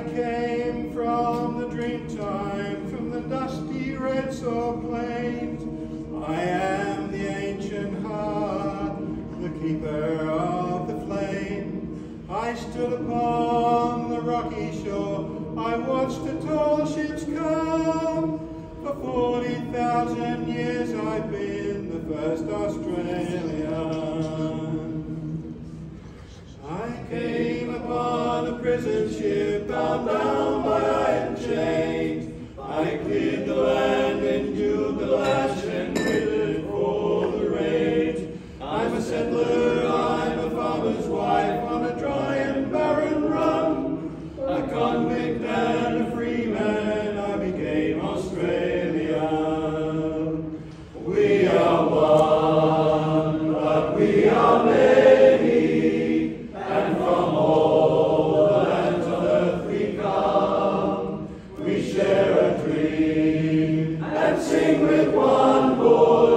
I came from the dream time, from the dusty red soil plains. I am the ancient heart, the keeper of the flame. I stood upon the rocky shore, I watched the tall ships come. By iron chains. I cleared the land, endured the lash, and waited for the rains. I'm a settler, I'm a farmer's wife on a dry and barren run. A convict and a free man, I became Australian. We are one, but we are many, one voice.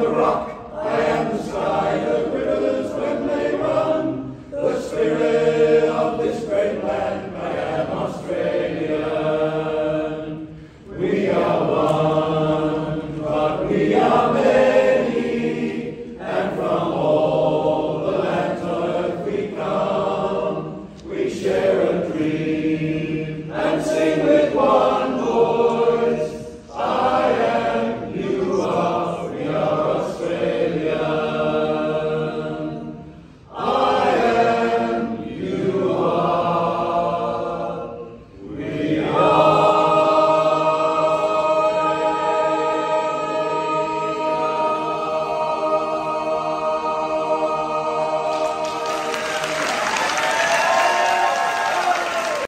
am the rock, I am the sky, the rivers when they run, the spirit of this great land, I am Australian. We are one, but we are many, and from all the land on earth we come. We share a dream and sing with